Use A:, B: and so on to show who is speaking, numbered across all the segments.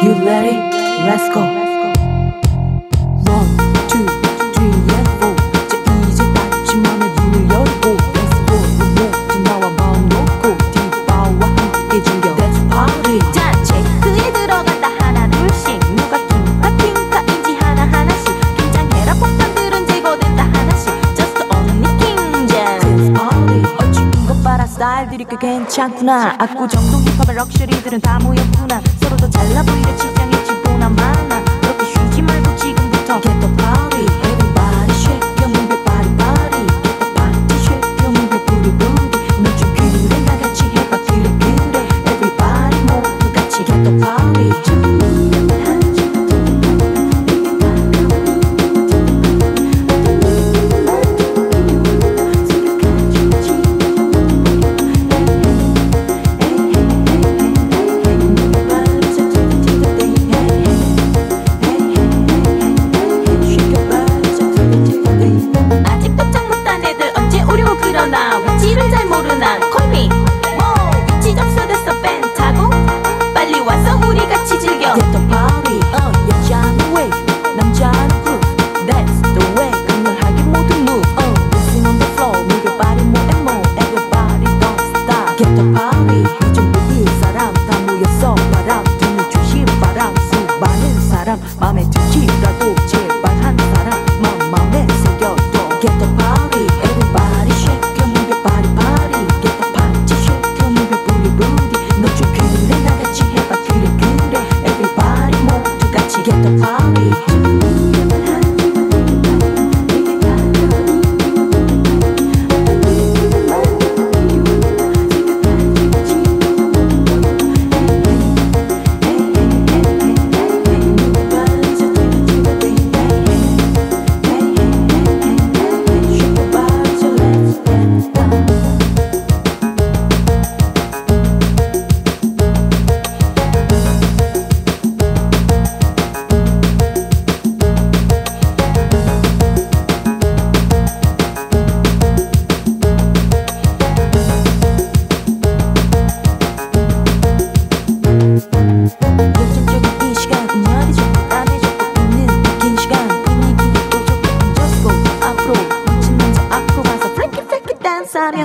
A: You ready? Let's go.
B: 스타일들이 꽤 괜찮구나 압구정동 힙합의 럭셔리들은 다 모였구나 서로 더 잘나 보이려 치장에 집보나 많아 그렇게 쉬지 말고 지금부터
A: Get the party. Everybody shake your move your body body. Get the party shake your move your booty booty. 너좀 그래 나같이 해봐 그래 그래. Everybody 모두 같이 get the party.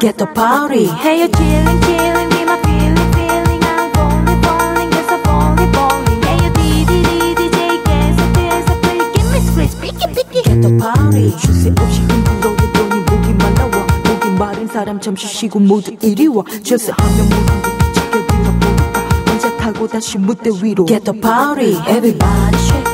A: Get the party
B: Hey you chilling chilling be my feeling feeling I'm falling falling yes I'm falling falling Hey you DD DJ 계속해서 play give me squeeze picky picky
A: Get the party 주세 없이 흔들어대더니 목이 말라와 목이 마른 사람 잠시 쉬고 모두 이리 와 Just 하면 것이 지켜들어 보니까 혼자 타고 다시 무대 위로 Get the party Everybody shake